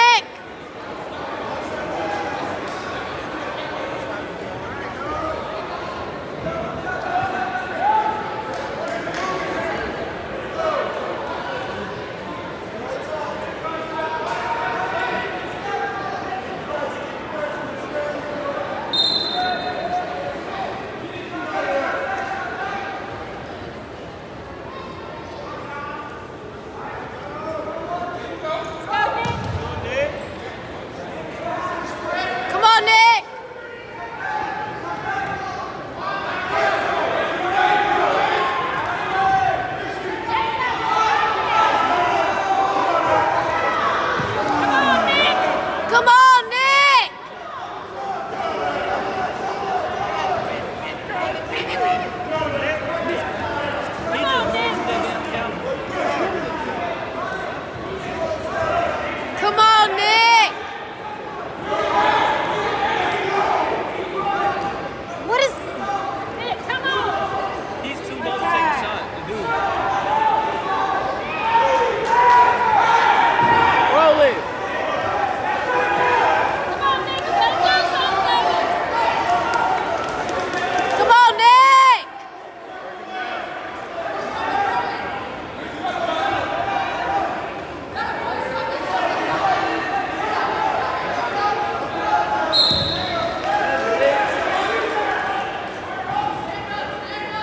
Nick!